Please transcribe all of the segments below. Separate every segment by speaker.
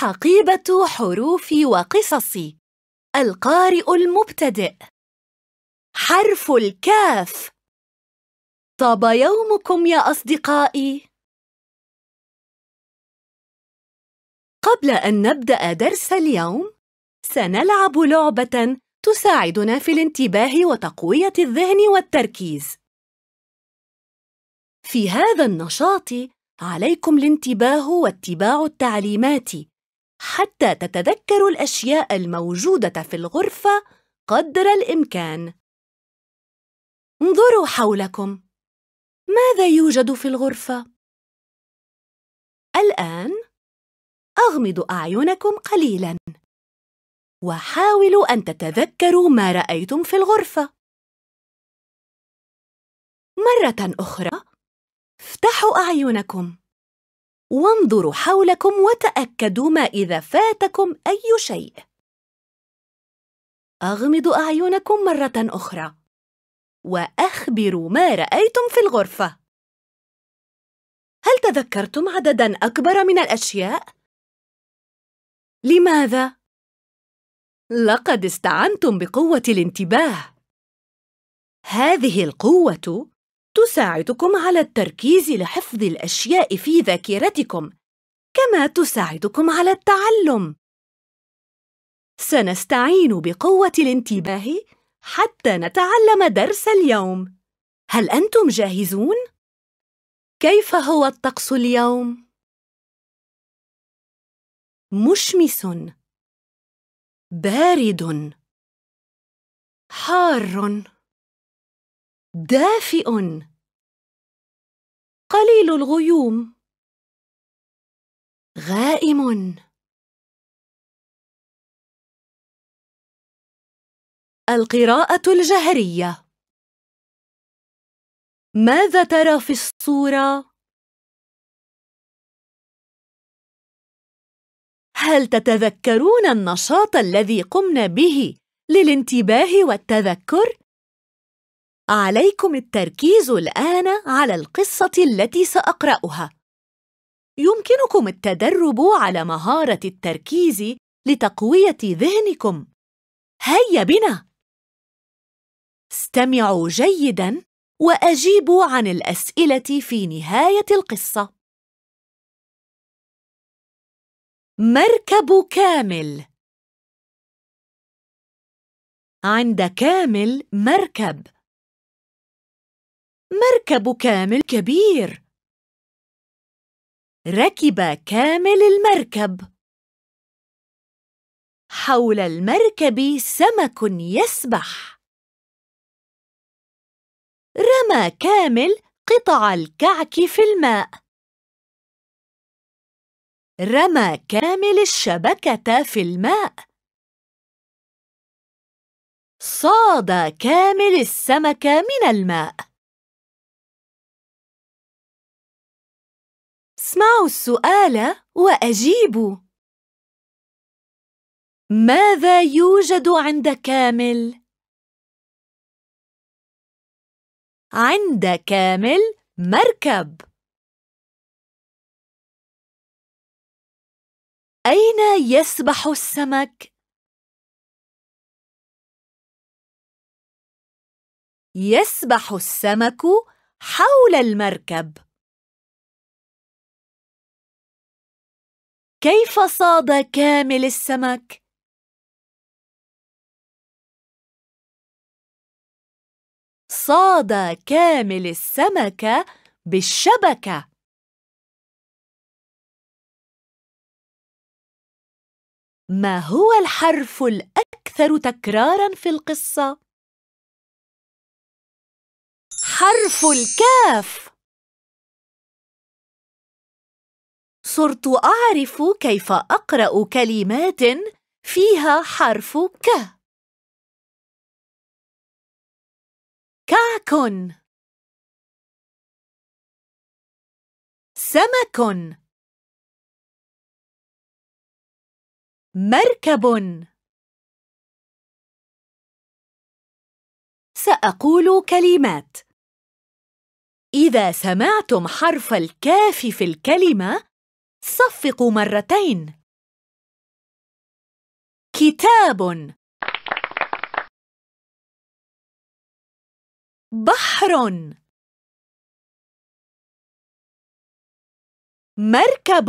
Speaker 1: حقيبة حروف وقصص القارئ المبتدئ. حرف الكاف. طاب يومكم يا أصدقائي. قبل أن نبدأ درس اليوم سنلعب لعبة تساعدنا في الانتباه وتقوية الذهن والتركيز. في هذا النشاط عليكم الانتباه واتباع التعليمات. حتى تتذكروا الأشياء الموجودة في الغرفة قدر الإمكان. انظروا حولكم. ماذا يوجد في الغرفة؟ الآن أغمضوا أعينكم قليلاً وحاولوا أن تتذكروا ما رأيتم في الغرفة. مرة أخرى افتحوا أعينكم وانظروا حولكم وتأكدوا ما إذا فاتكم أي شيء أغمضوا أعينكم مرة أخرى وأخبروا ما رأيتم في الغرفة هل تذكرتم عدداً أكبر من الأشياء؟ لماذا؟ لقد استعنتم بقوة الانتباه هذه القوة تساعدكم على التركيز لحفظ الأشياء في ذاكرتكم كما تساعدكم على التعلم. سنستعين بقوة الانتباه حتى نتعلم درس اليوم. هل أنتم جاهزون؟ كيف هو الطقس اليوم؟ مشمس. بارد. حار. دافئ قليل الغيوم غائم القراءة الجهرية ماذا ترى في الصورة؟ هل تتذكرون النشاط الذي قمنا به للانتباه والتذكر؟ عليكم التركيز الآن على القصة التي سأقرأها. يمكنكم التدرب على مهارة التركيز لتقوية ذهنكم. هيا بنا! استمعوا جيداً وأجيبوا عن الأسئلة في نهاية القصة. مركب كامل عند كامل مركب مركب كامل كبير. ركب كامل المركب. حول المركب سمك يسبح. رمى كامل قطع الكعك في الماء. رمى كامل الشبكة في الماء. صاد كامل السمك من الماء. اسمعوا السؤال وأجيبوا ماذا يوجد عند كامل؟ عند كامل مركب أين يسبح السمك؟ يسبح السمك حول المركب كيف صاد كامل السمك؟ صاد كامل السمك بالشبكة ما هو الحرف الأكثر تكراراً في القصة؟ حرف الكاف صرت أعرف كيف أقرأ كلمات فيها حرف ك. كعك سمك مركب. سأقول كلمات. إذا سمعتم حرف الكاف في الكلمة صفقوا مرتين. كتاب. بحر. مركب.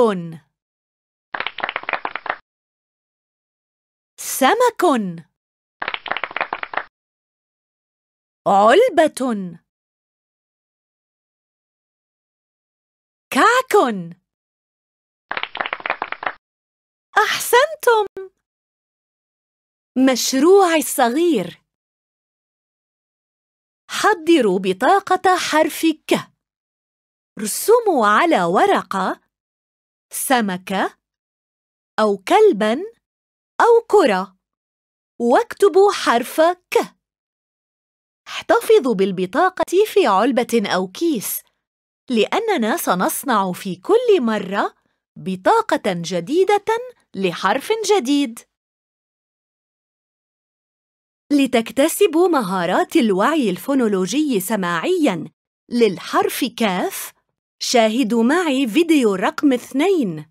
Speaker 1: سمك. علبة. كعك. أحسنتم. مشروع الصغير. حضروا بطاقة حرف ك. ارسموا على ورقة سمكة أو كلباً أو كرة. واكتبوا حرف ك. احتفظوا بالبطاقة في علبة أو كيس لأننا سنصنع في كل مرة بطاقة جديدة لحرف جديد. لتكتسبوا مهارات الوعي الفونولوجي سماعياً. للحرف كاف. شاهدوا معي فيديو رقم اثنين.